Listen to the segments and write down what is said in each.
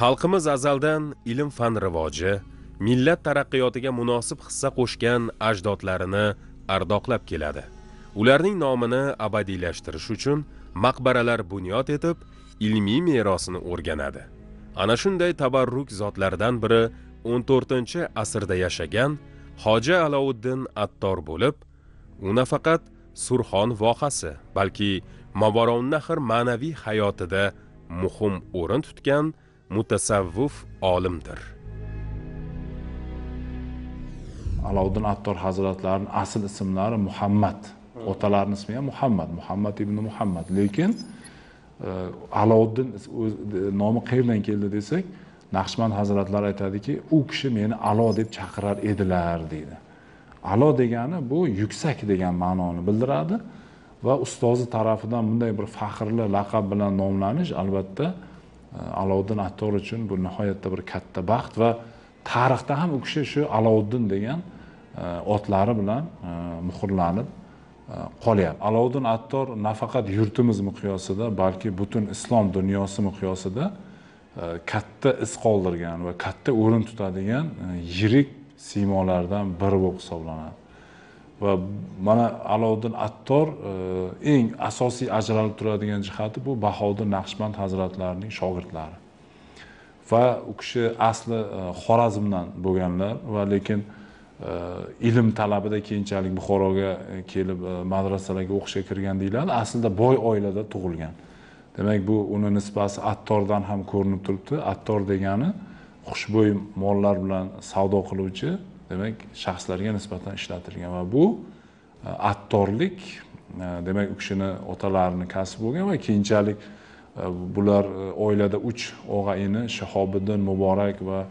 xalqimiz azaldan ilm fan rivoji millat taraqqiyotiga munosib hissa qo'shgan ajdodlarini ardoqlab keladi. Ularning nomini abadiylashtirish uchun maqbaralar bunyod etib ilmiy merosini o'rganadi. Ana shunday tabarruk zotlardan biri 14 asrda yashagan hoji alovuddin attor bo'lib u nafaqat surxon vohasi balki mavaronnahr ma'naviy hayotida muhim o'rin tutgan mutasavvuf olimdir. Alovuddin attor hazratlarini asl ismlari muhammad. Otalarini ismi ham muhammad muhammad ibn muhammad. Lekin e, e, nomi qayerdan keldi desak naqshband hazratlari aytadiki u kishi meni alo deb chaqirar edilar deydi. Alo degani bu yuksak degan ma'noni bildiradi va ustozi tarafidan bunday bir faxrli laqab bilan nomlanish albatta Э, alovdin attor uchun bu nihoyatda bir katta baxt va tarixda ham u kishi shu alovuddin degan e, otlari bilan e, muhrlanib e, qolyapti. Alovuddin attor nafaqat yurtimiz miqyosida balki butun islom dunyosi miqyosida katta iz qoldirgan va katta o'rin tutadigan yirik siymolardan biri bo'lib hisoblanadi. Va mana aloviddin attor e, eng asosiy ajralib turadigan jihati bu bahodir naqshband hazratlarining shogirdlari. Va u kishi asli e, xorazmdan bo'lganlar va lekin e, ilm talabida keyinchalik buxoroga kelib madrasalarga o'qishga kirgan deyiladi aslida boy oilada tug'ilgan. Demak bu uni nisbasi attordan ham ko'rinib turibdi. Attor degani xushbo'y mollar bilan savdo qiluvchi demak shaxslarga nisbatan ishlatilgan va bu e, attorlik e, demak u kishini otalarini kasbi bo'lgan va keyinchalik e, bular oilada uch og'a ini shahobiddin muborak va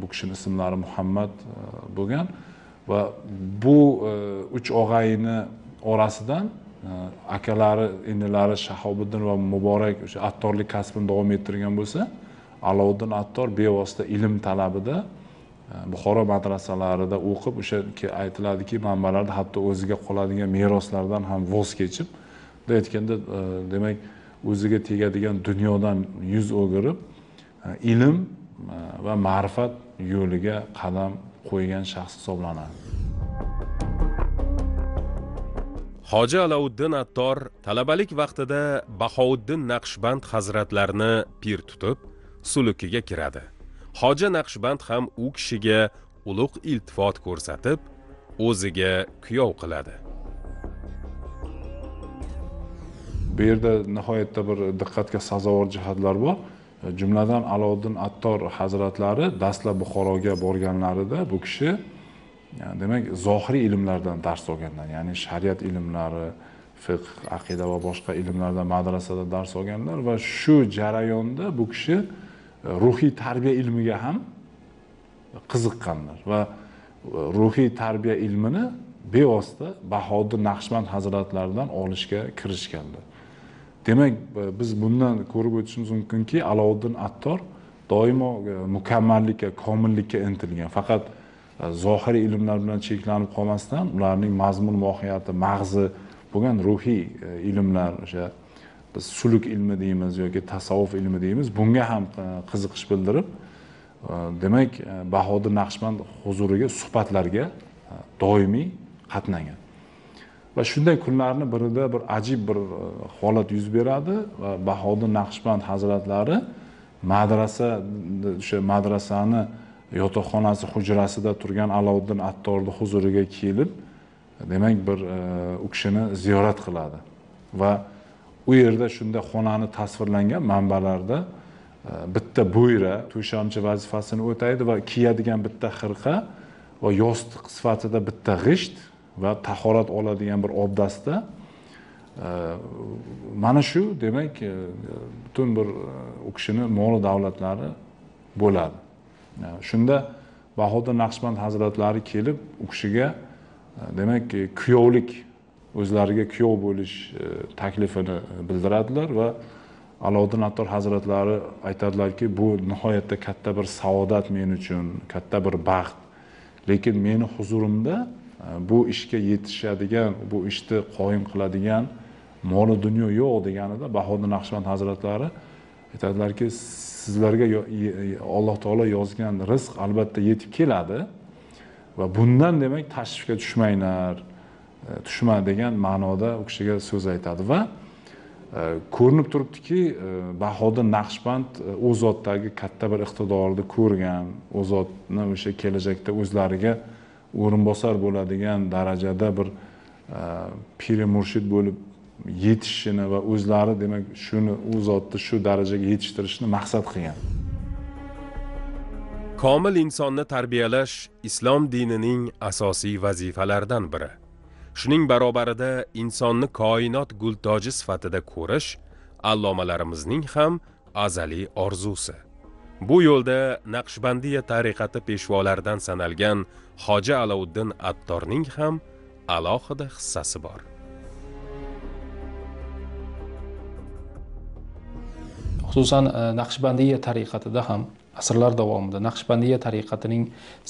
bu kishini ismlari muhammad bo'lgan va bu uch og'ayni orasidan akalari inilari shahobiddin va muborak o'sha attorlik kasbini davom ettirgan bo'lsa aloviddin attor bevosita ilm talabida buxoro madrasalarida o'qib o'sha aytiladiki manbalarda hatto o'ziga qoladigan meroslardan ham voz kechib bunday aytganda e, demak o'ziga tegadigan dunyodan yuz o'girib e, ilm e, va ma'rifat yo'liga qadam qo'ygan shaxs hisoblanadi. Hoji alavuddin attor talabalik vaqtida bahovuddin naqshband hazratlarini pir tutib sulukiga kiradi. Hoji naqshband ham u kishiga ulug' iltifot ko'rsatib o'ziga kuyov qiladi. Bu yerda nihoyatda bir diqqatga sazovor jihatlar bor. Jumladan aloviddin attor hazratlari dastlab buxoroga borganlarida bu kishi demak zohiriy ilmlardan dars olganlar. Ya'ni shariat ilmlari fiqh aqida va boshqa ilmlardan madrasada dars olganlar va shu jarayonda bu kishi ruhiy tarbiya ilmiga ham qiziqqanlar va e, ruhiy tarbiya ilmini bevosita bahodir naqshband hazratlaridan olishga kirishganlar. Demak e, biz bundan ko'rib o'tishimiz mumkinki alovuddin attor doimo e, mukammallikka komillikka intilgan. Faqat zohiriy ilmlar bilan cheklanib qolmasdan ularning mazmun mohiyati mag'zi bo'lgan ruhiy ilmlar o'sha biz suluk ilmi deymiz yoki tasavvuf ilmi deymiz bunga ham e, qiziqish bildirib e, demak e, bahodir naqshband huzuriga suhbatlarga doimiy qatnagan va shunday kunlarni birida bir ajib bir holat yuz beradi va bahodir naqshband hazratlari madrasa o'sha madrasani yotoqxonasi hujrasida turgan aloviddin attorni huzuriga kelib demak bir u kishini ziyorat qiladi. Va u yerda shunda xonani tasvirlangan manbalarda e, bitta bo'yra to'shamchi vazifasini o'taydi va kiyadigan bitta xirqa va yostiq sifatida bitta g'isht va tahorat oladigan bir obdasta e, mana shu demak e, butun bir u kishini moli davlatlari bo'ladi. Shunda bahodir naqshband hazratlari kelib u kishiga demak kuyovlik o'zlariga kuyov bo'lish e, taklifini e, bildiradilar va alovuddin attor hazratlari aytadilarki bu nihoyatda katta bir saodat men uchun katta bir baxt. Lekin meni huzurimda e, bu ishga yetishadigan bu ishni qoyim qiladigan moli dunyo yo'q deganida bahodir naqshband hazratlari aytadilarki sizlarga alloh taolo yozgan rizq albatta yetib keladi va bundan demak tashvishga tushmanglar. E, tushma degan ma'noda u kishiga so'z aytadi. Va e, ko'rinib turibdiki e, bahodir naqshband u zotdagi katta bir iqtidorni ko'rgan u zotni o'sha kelajakda o'zlariga o'rinbosar bo'ladigan darajada bir piri murshid bo'lib yetishishini va o'zlari demak shuni u zotni shu darajaga yetishtirishni maqsad qilgan. Komil insonni tarbiyalash islom dinining asosiy vazifalaridan biri. Shuning barobarida insonni koinot gultoji sifatida ko'rish allomalarimizning ham azaliy orzusi. Bu yo'lda naqshbandiya tariqati peshvolaridan sanalgan hoji alovuddin attorning ham alohida hissasi bor. Xususan e, naqshbandiya tariqatida ham asrlar davomida naqshbandiya tariqatining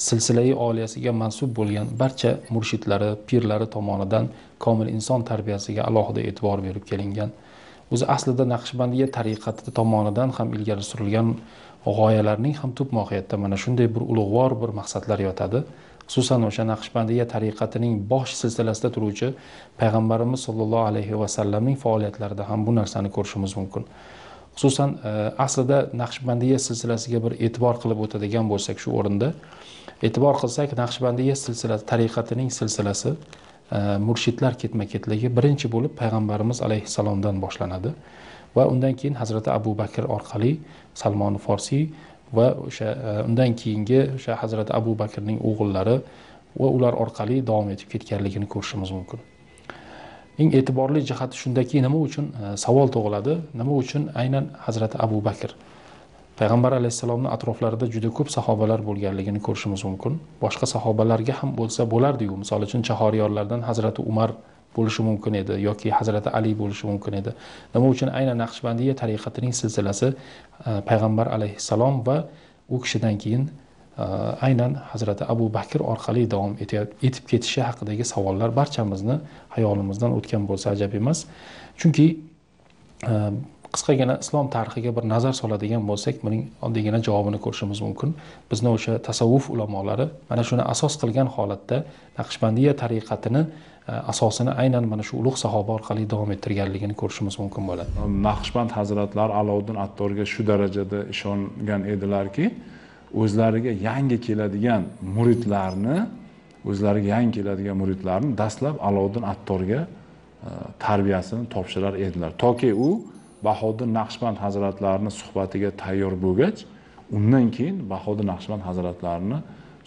silsilai oliyasiga mansub bo'lgan barcha murshidlari pirlari tomonidan komil inson tarbiyasiga alohida e'tibor berib kelingan. O'zi aslida naqshbandiya tariqati tomonidan ham ilgari surilgan g'oyalarning ham tub mohiyatda mana shunday bir ulug'vor bir maqsadlar yotadi. Xususan o'sha naqshbandiya tariqatining bosh silsilasida turuvchi payg'ambarimiz sollallohu alayhi vasallamning faoliyatlarida ham bu narsani ko'rishimiz mumkin. Xususan e, aslida naqshbandiya silsilasiga bir e'tibor qilib o'tadigan bo'lsak shu o'rinda. E'tibor qilsak naqshbandiya silsilasi tariqatining silsilasi e, murshidlar ketma ketligi birinchi bo'lib payg'ambarimiz alayhissalomdan boshlanadi va undan keyin hazrati abu bakr orqali salmon forsiy va o'sha e, undan keyingi o'sha hazrati abu bakrning o'g'illari va ular orqali davom etib ketganligini ko'rishimiz mumkin. Eng e'tiborli jihati shundaki nima uchun e, savol tug'iladi? Nima uchun aynan hazrati abu bakr? Payg'ambar alayhissalomni atroflarida juda ko'p sahobalar bo'lganligini ko'rishimiz mumkin. Boshqa sahobalarga ham bo'lsa bo'lardiyu misol uchun chahoriyorlardan hazrati umar bo'lishi mumkin edi yoki hazrati ali bo'lishi mumkin edi. Nima uchun aynan naqshbandiya tariqatining silsilasi e, payg'ambar alayhissalom va u kishidan keyin aynan hazrati abu bakr orqali davom etib ketishi haqidagi savollar barchamizni hayolimizdan o'tgan bo'lsa ajab emas. Chunki e, qisqagina islom tarixiga bir nazar soladigan bo'lsak buning oddiygina javobini ko'rishimiz mumkin. Bizni o'sha tasavvuf ulamolari mana shuni asos qilgan holatda naqshbandiya tariqatini e, asosini aynan mana shu ulug' sahoba orqali davom ettirganligini ko'rishimiz mumkin bo'ladi. Naqshband hazratlari alovuddin attorga shu darajada ishongan edilarki o'zlariga yangi keladigan muridlarni o'zlariga yangi keladigan muridlarni dastlab aloviddin attorga e, tarbiyasini topshirar edilar. Toki u bahodir naqshband hazratlarini suhbatiga tayyor bo'lgach undan keyin bahodir naqshband hazratlarini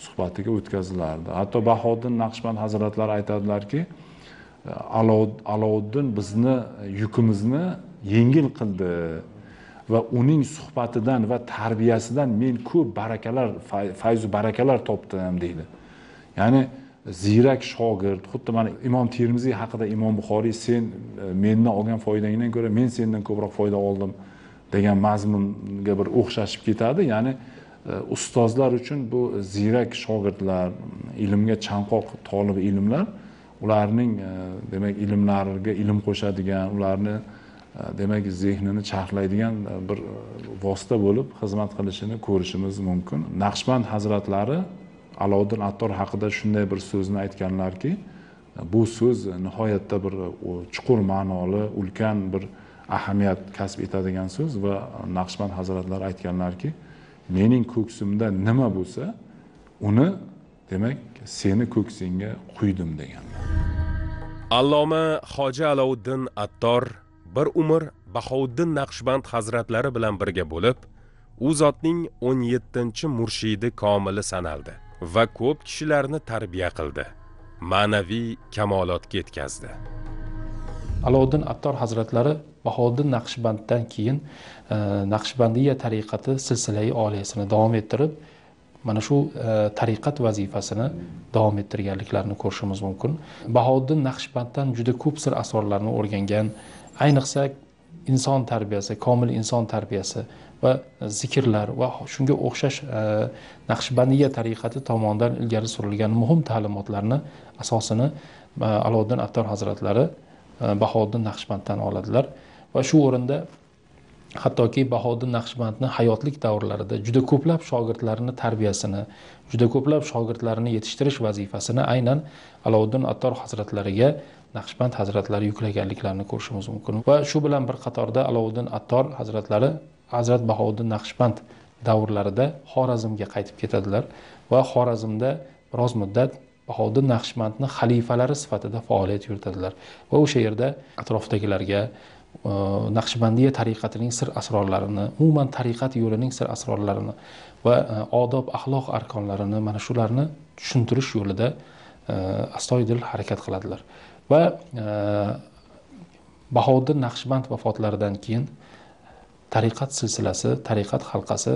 suhbatiga o'tkazilardi. Hatto bahodir naqshband hazratlari aytadilarki e, alovuddin bizni yukimizni yengil qildi. Va uning suhbatidan va tarbiyasidan men ko'p barakalar fayzu barakalar topdim deydi. Ya'ni ziyrak shogird xuddi mana imom termiziy haqida imom buxoriy sen e, mendan olgan foydangdan ko'ra men sendan ko'proq foyda oldim degan mazmunga bir o'xshashib ketadi. Ya'ni e, ustozlar uchun bu ziyrak shogirdlar ilmga chanqoq tolib ilmlar ularning e, demak ilmlariga ilm qo'shadigan ularni Э, demak zehnini charxlaydigan e, bir e, vosita bo'lib xizmat qilishini ko'rishimiz mumkin. Naqshband hazratlari aloviddin attor haqida shunday bir so'zni aytganlarki e, bu so'z nihoyatda bir chuqur ma'noli ulkan bir ahamiyat kasb etadigan so'z va naqshband hazratlari aytganlarki mening ko'ksimda nima bo'lsa uni demak seni ko'ksingga quydim deganlar alloma hoji alovuddin attor bir umr bahovuddin naqshband hazratlari bilan birga bo'lib u zotning 17 murshidi komili sanaldi va ko'p kishilarni tarbiya qildi ma'naviy kamolotga yetkazdi. Aloviddin attor hazratlari bahovuddin naqshbanddan keyin e, naqshbandiya tariqati silsilai oliyasini davom ettirib mana shu e, tariqat vazifasini davom ettirganliklarini ko'rishimiz mumkin. Bahovuddin naqshbanddan juda ko'p sir asrorlarni o'rgangan ayniqsa inson tarbiyasi komil inson tarbiyasi va zikrlar va shunga o'xshash e, naqshbandiya tariqati tomonidan ilgari surilgan muhim ta'limotlarni asosini e, aloviddin attor hazratlari e, naqshbanddan oladilar. Va shu o'rinda hattoki bahodir naqshbandni hayotlik davrlarida juda ko'plab shogirdlarini tarbiyasini juda ko'plab shogirdlarini yetishtirish vazifasini aynan aloviddin attor hazratlariga naqshband hazratlari yuklaganliklarini ko'rishimiz mumkin. Va shu bilan bir qatorda alovuddin attor hazratlari hazrat bahovuddin naqshband davrlarida xorazmga qaytib ketadilar va xorazmda biroz muddat bahodir naqshbandni xalifalari sifatida faoliyat yuritadilar. Va o'sha yerda atrofdagilarga e, naqshbandiya tariqatining sir asrorlarini umuman tariqat yo'lining sir asrorlarini va e, odob axloq arkonlarini mana shularni tushuntirish yo'lida e, astoydil harakat qiladilar. Va e, bahodir naqshband vafotlaridan keyin tariqat silsilasi tariqat halqasi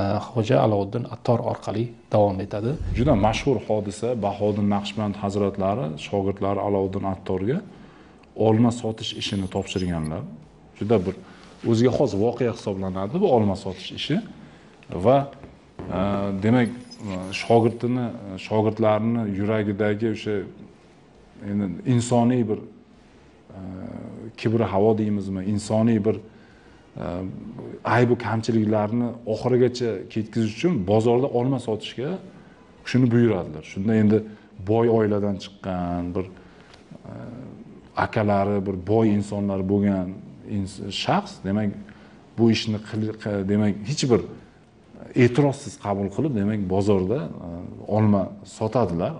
e, xo'ja aloviddin attor orqali davom etadi. Juda mashhur hodisa bahodir naqshband hazratlari shogirdlari aloviddin attorga olma sotish ishini topshirganlar. Juda bir o'ziga xos voqea hisoblanadi bu olma sotish ishi va e, demak e, shogirdini shogirdlarini yuragidagi o'sha endi insoniy bir e, kibri havo deymizmi? Insoniy bir e, aybu kamchiliklarni oxirigacha ketkazish uchun bozorda olma sotishga shuni buyuradilar. Shunda endi boy oiladan chiqqan bir e, akalari bir boy insonlar bo'lgan shaxs demak bu ishni demak hech bir e'tirozsiz qabul qilib demak bozorda olma sotadilar.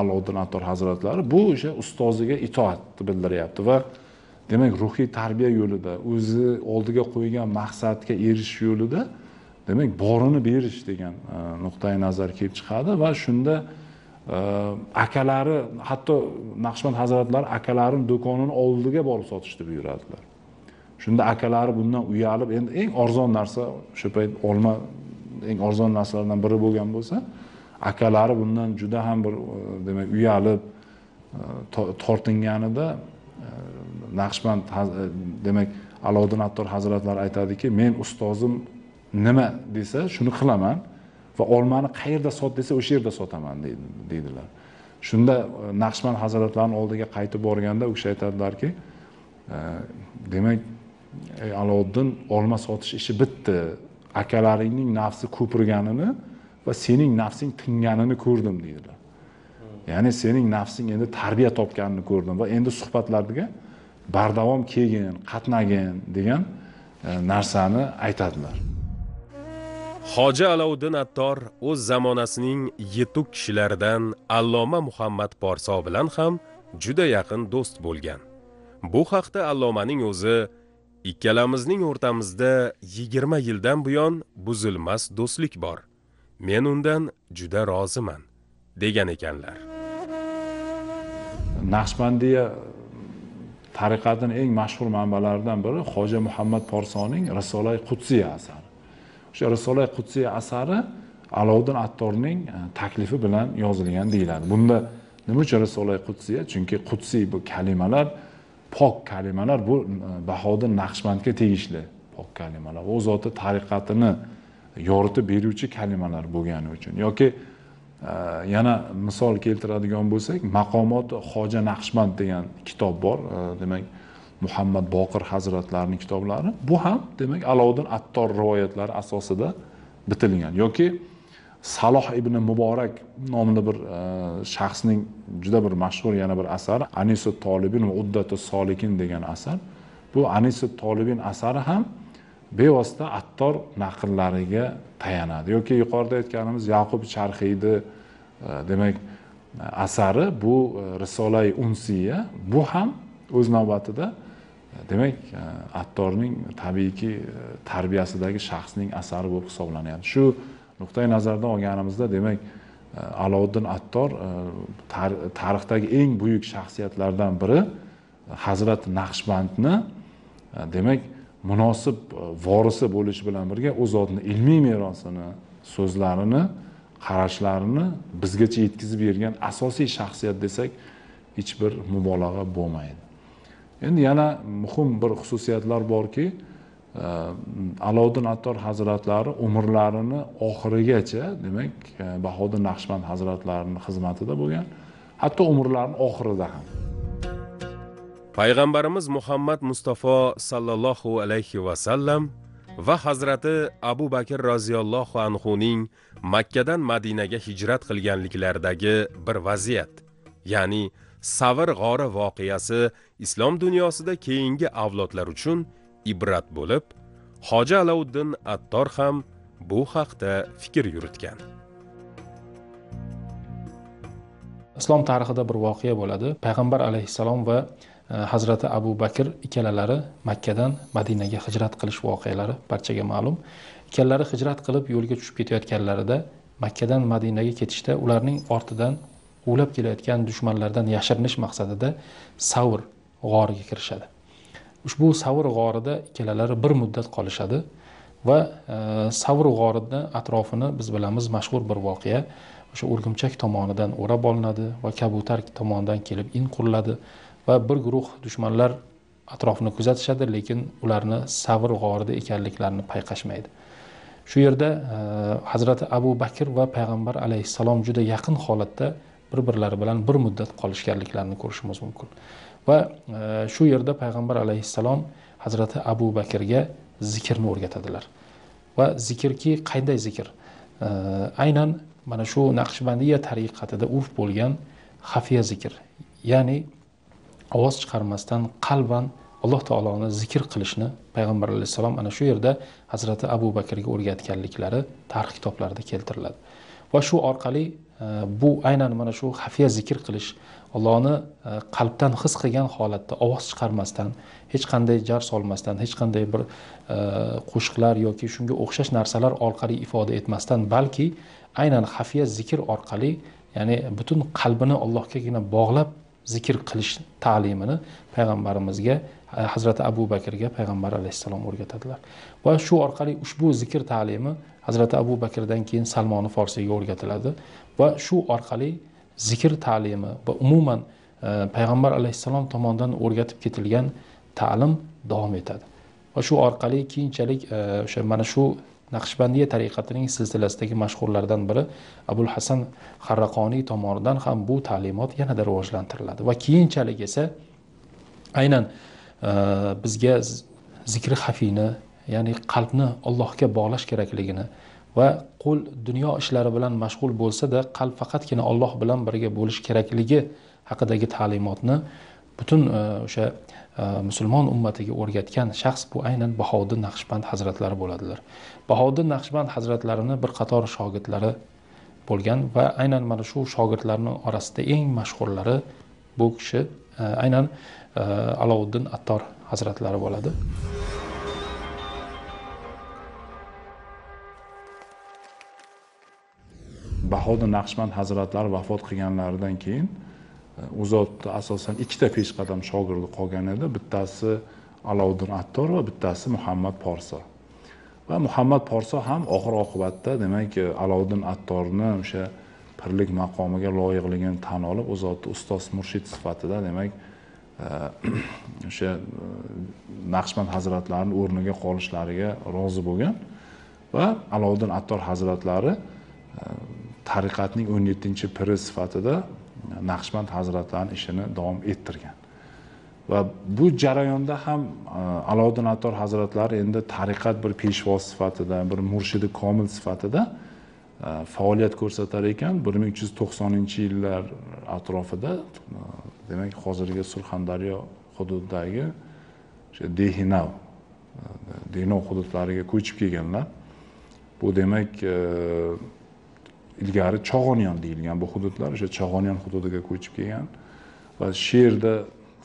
Alloddin attor hazratlari bu o'sha ustoziga itoatni bildiryapti va demak ruhiy tarbiya yo'lida o'zi oldiga qo'ygan maqsadga erishish yo'lida demak borini berish degan e, nuqtai nazar kelib chiqadi va shunda e, akalari hatto naqshband hazratlari akalarini do'konini oldiga borib sotishni buyuradilar. Shunda akalari bundan uyalib endi eng arzon narsa o'sha payt olma eng arzon narsalardan biri bo'lgan bo'lsa akalari bundan juda ham bir e, demak uyalib e, tortinganida e, naqshband demak aloddin attor hazratlari aytadiki men ustozim nima desa shuni qilaman va olmani qayerda sot desa o'sha yerda sotaman deydilar. Shunda naqshband hazratlarini oldiga qaytib borganda u kishi aytadilarki demak ey alovuddin olma sotish ishi bitdi akalaringning nafsi ko'pirganini va sening nafsing tinganini ko'rdim deydilar ya'ni sening nafsing endi tarbiya topganini ko'rdim va endi suhbatlarga bardavom kelgin qatnagin degan e, narsani aytadilar. Hoji alovuddin attor o'z zamonasining yetuk kishilaridan alloma muhammad porso bilan ham juda yaqin do'st bo'lgan. Bu haqda allomaning o'zi ikkalamizning o'rtamizda yigirma yildan buyon buzilmas do'stlik bor. Men undan juda roziman degan ekanlar. Naqshbandiya tariqatini eng mashhur manbalaridan biri hoji muhammad porsoning risolai qudsiya asari. O'sha risolai qudsiya asari alovuddin attorning e, taklifi bilan yozilgan deyiladi. Bunda nima uchun risolai qudsiya chunki qudsiy bu kalimalar pok kalimalar bu e, bahodir naqshbandga tegishli pok kalimalar. U zoti tariqatini yoritib beruvchi kalimalar bo'lgani uchun. Yoki e, yana misol keltiradigan bo'lsak maqomot hoja naqshband degan kitob bor. E, demak muhammad boqir hazratlarini kitoblari. Bu ham demak alovuddin attor rivoyatlari asosida bitilgan. Yoki saloh ibn muborak nomli bir e, shaxsning juda bir mashhur yana bir asari anisu tolibin va uddatu solikin degan asar. Bu anisu tolibin asari ham bevosita attor naqllariga tayanadi. Yoki yuqorida aytganimiz yaqub charxiyni e, demak asari bu e, risolai unsiya bu ham o'z navbatida e, demak attorning tabiiyki tarbiyasidagi shaxsning asari bo'lib hisoblanadi shu nuqtai nazardan olganimizda demak aloviddin attor tarixdagi eng buyuk shaxsiyatlardan biri hazrat naqshbandni demak munosib e, vorisi bo'lishi bilan birga u zotni ilmiy merosini so'zlarini qarashlarini bizgacha yetkazib bergan asosiy shaxsiyat desak hech bir mubolag'a bo'lmaydi. Endi yana muhim bir xususiyatlar borki e, alovdin attor hazratlari umrlarini oxirigacha demak e, bahodir naqshband hazratlarini xizmatida bo'lgan hatto umrlarini oxirida ham. Payg'ambarimiz muhammad mustafa sallallohu alayhi vasallam va hazrati abu bakr roziyallohu anhuning makkadan madinaga hijrat qilganliklaridagi bir vaziyat ya'ni savr g'ori voqeasi islom dunyosida keyingi avlodlar uchun ibrat bo'lib hoji alauddin attor ham bu haqda fikr yuritgan. Islom tarixida bir voqea bo'ladi. Payg'ambar alayhissalom va Э, hazrati abu bakr ikkalalari makkadan madinaga hijrat qilish voqealari barchaga ma'lum. Ikkalalari hijrat qilib yo'lga tushib ketayotganlarida makkadan madinaga ketishda ularning ortidan quvlab kelayotgan dushmanlardan yashirinish maqsadida savr g'origa kirishadi. Ushbu savr g'orida ikkalalari bir muddat qolishadi va e, savr g'orini atrofini biz bilamiz mashhur bir voqea. O'sha o'rgimchak tomonidan o'rab olinadi va kabutar tomonidan kelib in quriladi. Va bir guruh dushmanlar atrofni kuzatishadi lekin ularni savr g'orida ekanliklarini payqashmaydi. Shu yerda e, hazrati abu bakr va payg'ambar alayhissalom juda yaqin holatda bir birlari bilan bir muddat qolishganliklarini ko'rishimiz mumkin. Va e, shu yerda payg'ambar alayhissalom hazrati abu bakrga zikrni o'rgatadilar. Va zikrki qanday zikr? E, aynan mana shu naqshbandiya tariqatida urf bo'lgan xafiya zikr ya'ni ovoz chiqarmasdan qalban alloh taoloni zikr qilishni payg'ambar alayhissalom ana shu yerda hazrati abu bakrga o'rgatganliklari tarix kitoblarida keltiriladi. Va shu orqali e, bu aynan mana shu xafiya zikr qilish allohni e, qalbdan his qilgan holatda ovoz chiqarmasdan hech qanday jar solmasdan hech qanday bir e, qo'shiqlar yoki shunga o'xshash narsalar orqali ifoda etmasdan balki aynan xafiya zikr orqali ya'ni butun qalbini allohgagina bog'lab zikr qilish ta'limini payg'ambarimizga e, hazrati abu bakrga payg'ambar alayhissalom o'rgatadilar. Va shu orqali ushbu zikr ta'limi hazrati abu bakrdan keyin salmoni forsiyga o'rgatiladi. Va shu orqali zikr ta'limi va umuman e, payg'ambar alayhissalom tomonidan o'rgatib ketilgan ta'lim davom etadi. Va shu orqali keyinchalik e, o'sha mana shu naqshbandiya tariqatining silsilasidagi mashhurlardan biri abul hasan harraqoniy tomonidan ham bu ta'limot yanada rivojlantiriladi va keyinchalik esa aynan e, bizga zikri xafiyni ya'ni qalbni allohga bog'lash kerakligini va qo'l dunyo ishlari bilan mashg'ul bo'lsada qalb faqatgina olloh bilan birga bo'lishi kerakligi haqidagi ta'limotni butun e, o'sha e, musulmon ummatiga o'rgatgan shaxs bu aynan bahovuddin naqshband hazratlari bo'ladilar. Bahovuddin naqshband hazratlarini bir qator shogirdlari bo'lgan va aynan mana shu shogirdlarni orasida eng mashhurlari bu kishi e, aynan e, alovuddin attor hazratlari bo'ladi. Bahodir naqshband hazratlari vafot qilganlaridan keyin e, u zotni asosan ikkita peshqadam shogirdi qolgan edi. Bittasi alovuddin attor va bittasi muhammad porso va muhammad porso ham oxir oqibatda demak e, aloviddin attorni o'sha pirlik maqomiga loyiqligini tan olib u zotni ustoz murshid sifatida demak e, o'sha e, naqshband hazratlarini o'rniga qolishlariga rozi bo'lgan va aloviddin attor hazratlari tariqatning o'n yettinchi piri sifatida naqshband hazratlarini ishini davom ettirgan. Va bu jarayonda ham e, alovuddin attor hazratlari endi tariqat bir peshvoz sifatida bir murshidi komil sifatida e, faoliyat ko'rsatar ekan. Bir ming uch yuz to'qsoninchi yillar atrofida e, demak hozirgi surxondaryo hududidagi o'sha dehinov e, denov hududlariga ko'chib kelganlar. Bu demak ilgari chog'onyon deyilgan bu hududlar o'sha chog'onyon hududiga ko'chib kelgan va shu yerda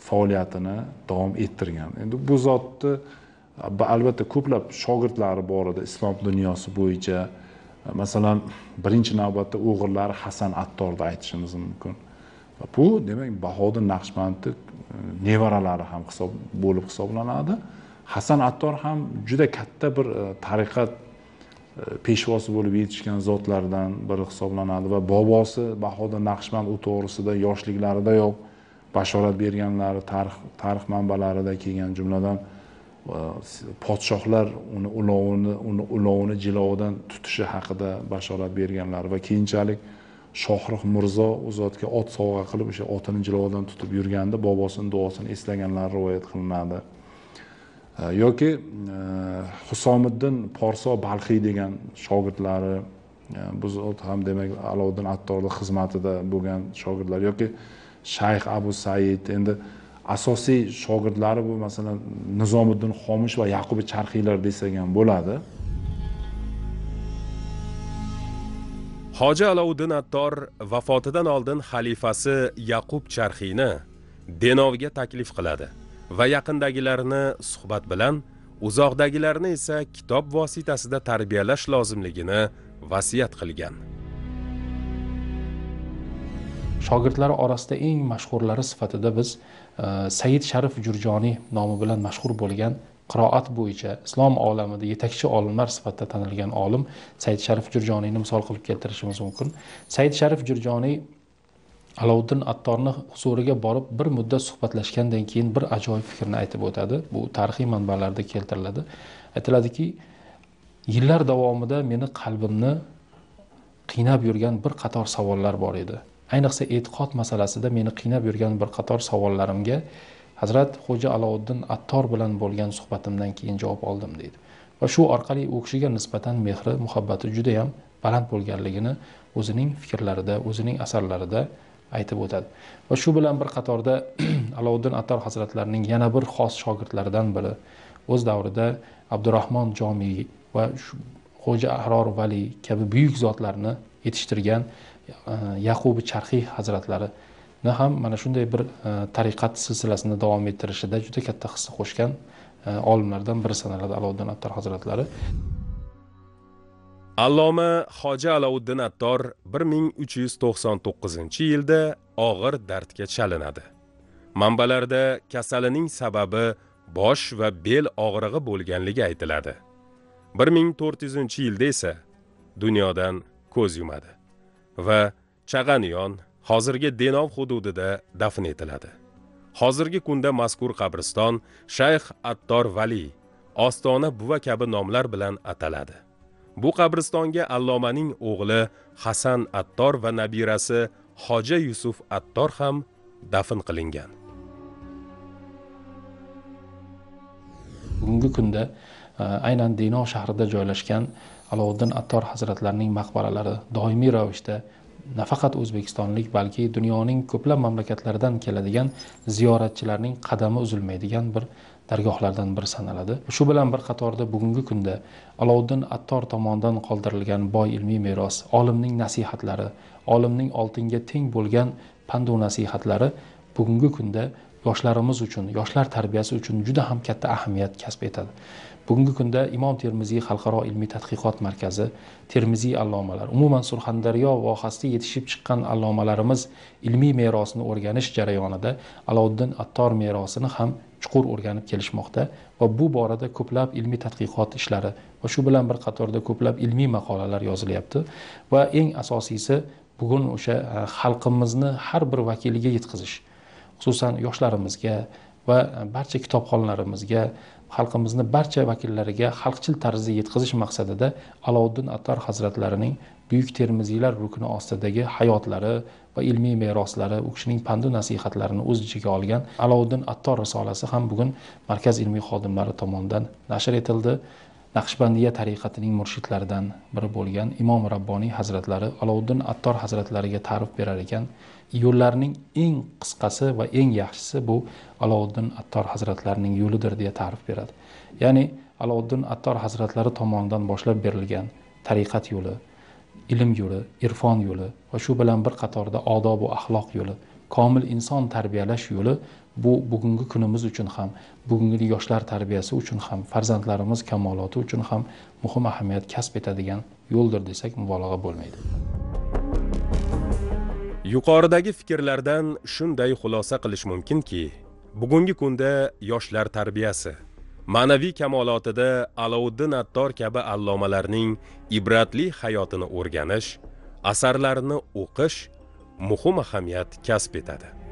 faoliyatini davom ettirgan. Endi bu zotni albatta ko'plab shogirdlari bor edi islom dunyosi bo'yicha. Masalan birinchi navbatda o'g'illari hasan attorni aytishimiz mumkin. Va bu demak bahodir naqshbandni e, nevaralari ham hisob bo'lib hisoblanadi. Hasan attor ham juda katta bir e, tariqat e, peshvosi bo'lib yetishgan zotlardan biri hisoblanadi. Va bobosi bahodir naqshband u to'g'risida yoshliklaridayoq bashorat berganlari tarix tarix manbalarida kelgan jumladan podshohlar uni ulovini uni ulovini jilovidan tutishi haqida bashorat berganlari va keyinchalik shohrux mirzo u zotga ot sovg'a qilib o'sha otini jilovidan tutib yurganda bobosini duosini eslaganlari rivoyat qilinadi. E, yoki e, husomiddin porso balxiy degan shogirdlari e, bu zot ham demak aloviddin attorni xizmatida bo'lgan shogirdlar yoki shayx abu said endi asosiy shogirdlari bu masalan nizomiddin xomish va yaqubi charxiylar desak ham bo'ladi. Hoji alovuddin attor vafotidan oldin xalifasi yaqub charxiyni denovga taklif qiladi va yaqindagilarni suhbat bilan uzoqdagilarni esa kitob vositasida tarbiyalash lozimligini vasiyat qilgan. Shogirdlari orasida eng mashhurlari sifatida biz e, said sharif jurjoniy nomi bilan mashhur bo'lgan qiroat bo'yicha islom olamida yetakchi olimlar sifatida tanilgan olim said sharif jurjoniyni misol qilib keltirishimiz mumkin. Said sharif jurjoniy alovuddin attorni huzuriga borib bir muddat suhbatlashgandan keyin bir ajoyib fikrni aytib o'tadi. Bu tarixiy manbalarda keltiriladi. Aytiladiki yillar davomida meni qalbimni qiynab yurgan bir qator savollar bor edi. Ayniqsa e'tiqod masalasida meni qiynab yurgan bir qator savollarimga hazrat xo'ja alovuddin attor bilan bo'lgan suhbatimdan keyin javob oldim deydi. Va shu orqali u kishiga nisbatan mehri muhabbati judayam baland bo'lganligini o'zining fikrlarida o'zining asarlarida aytib o'tadi. Va shu bilan bir qatorda alovuddin attor hazratlarining yana bir xos shogirdlaridan biri o'z davrida abdurahmon jomiy va xo'ja ahror valiy kabi buyuk zotlarni yetishtirgan Э, yaqubi charxiy hazratlari. Ham mana shunday bir e, tariqat silsilasini davom ettirishida juda katta hissa qo'shgan e, olimlardan biri sanaladi alovuddin attor hazratlari. Alloma hoji alovuddin attor 1399 yilda og'ir dardga chalinadi. Manbalarda kasalining sababi bosh va bel og'rig'i bo'lganligi aytiladi. 1400 yilda esa dunyodan ko'z yumadi. Va chag'aniyon hozirgi denov hududida dafn etiladi. Hozirgi kunda mazkur qabriston shayx attor vali ostona buva kabi nomlar bilan ataladi. Bu qabristonga allomaning o'g'li hasan attor va nabirasi hoja yusuf attor ham dafn qilingan. Bugungi kunda aynan dino shahrida joylashgan aloviddin attor hazratlarining maqbaralari doimiy ravishda nafaqat o'zbekistonlik balki dunyoning ko'plab mamlakatlaridan keladigan ziyoratchilarning qadami uzilmaydigan bir dargohlardan biri sanaladi. Shu bilan bir qatorda bugungi kunda aloviddin attor tomonidan qoldirilgan boy ilmiy meros olimning nasihatlari olimning oltinga teng bo'lgan pandu nasihatlari bugungi kunda yoshlarimiz uchun yoshlar tarbiyasi uchun juda ham katta ahamiyat kasb etadi. Bugungi kunda imom termiziy xalqaro ilmiy tadqiqot markazi termiziy allomalar umuman surxondaryo vohasida yetishib chiqqan allomalarimiz ilmiy merosini o'rganish jarayonida aloviddin attor merosini ham chuqur o'rganib kelishmoqda va bu borada ko'plab ilmiy tadqiqot ishlari va shu bilan bir qatorda ko'plab ilmiy maqolalar yozilyapti va eng asosiysi bugun o'sha e, xalqimizni har bir vakiliga yetkazish xususan yoshlarimizga va barcha kitobxonlarimizga xalqimizni barcha vakillariga xalqchil tarzda yetkazish maqsadida alovuddin attor hazratlarining buyuk termiziylar rukni ostidagi hayotlari va ilmiy meroslari u kishining pandu nasihatlarini o'z ichiga olgan alovuddin attor risolasi ham bugun markaz ilmiy xodimlari tomonidan nashr etildi. Naqshbandiya tariqatining murshidlaridan biri bo'lgan imom rabboniy hazratlari aloviddin attor hazratlariga ta'rif berar ekan yo'llarning eng qisqasi va eng yaxshisi bu aloviddin attor hazratlarining yo'lidir deya ta'rif beradi. Ya'ni aloviddin attor hazratlari tomonidan boshlab berilgan tariqat yo'li ilm yo'li irfon yo'li va shu bilan bir qatorda odobu axloq yo'li komil inson tarbiyalash yo'li bu bugungi kunimiz uchun ham bugungi yoshlar tarbiyasi uchun ham farzandlarimiz kamoloti uchun ham muhim ahamiyat kasb etadigan yo'ldir desak mubolag'a bo'lmaydi. Yuqoridagi fikrlardan shunday xulosa qilish mumkinki bugungi kunda yoshlar tarbiyasi ma'naviy kamolotida alovuddin attor kabi allomalarning ibratli hayotini o'rganish asarlarini o'qish muhim ahamiyat kasb etadi.